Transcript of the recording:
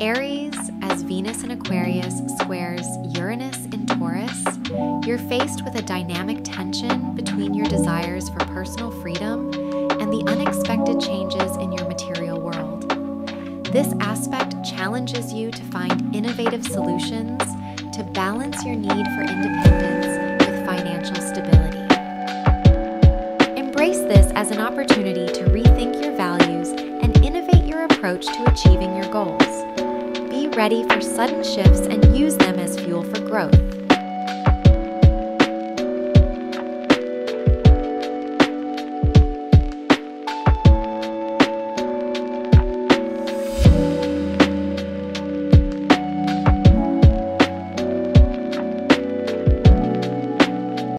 Aries, as Venus in Aquarius squares Uranus in Taurus, you're faced with a dynamic tension between your desires for personal freedom and the unexpected changes in your material world. This aspect challenges you to find innovative solutions to balance your need for independence this as an opportunity to rethink your values and innovate your approach to achieving your goals Be ready for sudden shifts and use them as fuel for growth.